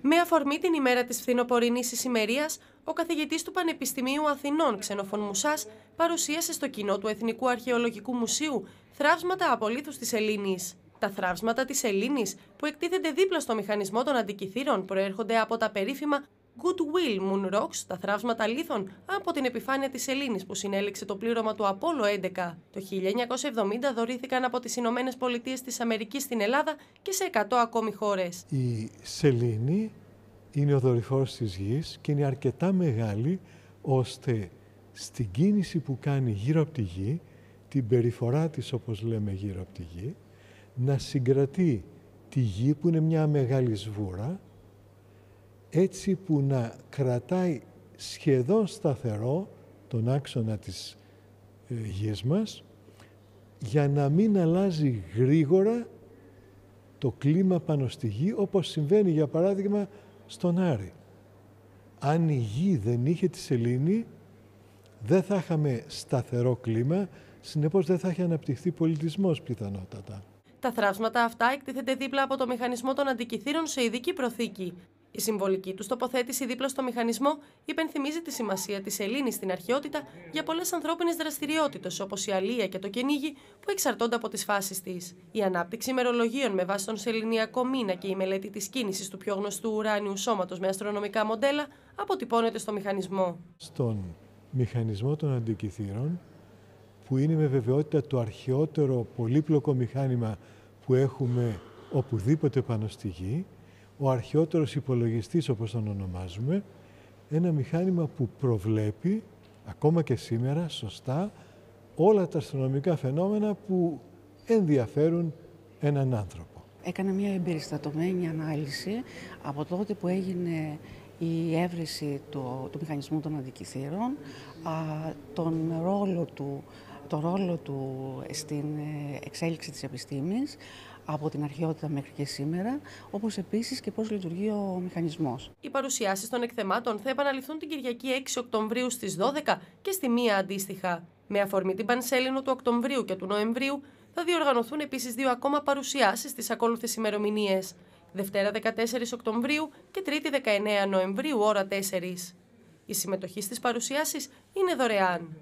Με αφορμή την ημέρα της φθινοπορεινής ησημερίας, ο καθηγητής του Πανεπιστημίου Αθηνών, Ξενοφων Μουσάς, παρουσίασε στο κοινό του Εθνικού Αρχαιολογικού Μουσείου θράψματα από λίθους της Ελλήνης. Τα θράψματα της Ελλήνης, που εκτίθενται δίπλα στο μηχανισμό των αντικειθήρων, προέρχονται από τα περίφημα Goodwill Moon Rocks, τα θράψματα λίθων από την επιφάνεια της Ελλήνης που συνέλεξε το πλήρωμα του Απόλλω 11. Το 1970 δωρήθηκαν από τις Ηνωμένες Πολιτείες της Αμερικής στην Ελλάδα και σε 100 ακόμη χώρες. Η Σελήνη είναι ο δορυφόρος της Γης και είναι αρκετά μεγάλη ώστε στην κίνηση που κάνει γύρω από τη Γη, την περιφορά της όπως λέμε γύρω από τη Γη, να συγκρατεί τη Γη που είναι μια μεγάλη σβούρα έτσι που να κρατάει σχεδόν σταθερό τον άξονα της ε, γης μας για να μην αλλάζει γρήγορα το κλίμα πάνω στη γη όπως συμβαίνει για παράδειγμα στον Άρη. Αν η γη δεν είχε τη σελήνη δεν θα είχαμε σταθερό κλίμα, συνεπώς δεν θα είχε αναπτυχθεί πολιτισμός πιθανότατα. Τα θράψματα αυτά εκτίθενται δίπλα από το μηχανισμό των αντικειθήρων σε ειδική προθήκη. Η συμβολική τους τοποθέτηση δίπλα στο μηχανισμό υπενθυμίζει τη σημασία της Ελλήνης στην αρχαιότητα για πολλές ανθρώπινες δραστηριότητες όπως η αλία και το κυνήγι που εξαρτώνται από τις φάσεις της. Η ανάπτυξη ημερολογίων με βάση τον σεληνιακό μήνα και η μελέτη της κίνησης του πιο γνωστού ουράνιου σώματος με αστρονομικά μοντέλα αποτυπώνεται στο μηχανισμό. Στον μηχανισμό των αντικειθήρων, που είναι με βεβαιότητα το αρχαιότερο πολύπλοκο μηχάνημα που έχουμε οπουδήποτε πάνω στη γη, ο αρχαιότερος υπολογιστής όπως τον ονομάζουμε, ένα μηχάνημα που προβλέπει ακόμα και σήμερα σωστά όλα τα αστρονομικά φαινόμενα που ενδιαφέρουν έναν άνθρωπο. Έκανα μια εμπεριστατωμένη ανάλυση από τότε που έγινε η έβρεση του, του μηχανισμού των αντικειθήρων, τον ρόλο του το ρόλο του στην ε, εξέλιξη της επιστήμης από την αρχαιότητα μέχρι και σήμερα, όπως επίσης και πώς λειτουργεί ο μηχανισμός. Οι παρουσιάσεις των εκθεμάτων θα επαναληφθούν την Κυριακή 6 Οκτωβρίου στις 12 και στη 1 αντίστοιχα. Με αφορμή την Πανσέλινο του Οκτωβρίου και του Νοεμβρίου θα διοργανωθούν επίσης δύο ακόμα παρουσιάσεις στις ακόλουθες ημερομηνίες. Δευτέρα 14 Οκτωβρίου και Τρίτη 19 Νοεμβρίου ώρα 4. Η συμμετοχή στις παρουσιάσεις είναι δωρεάν.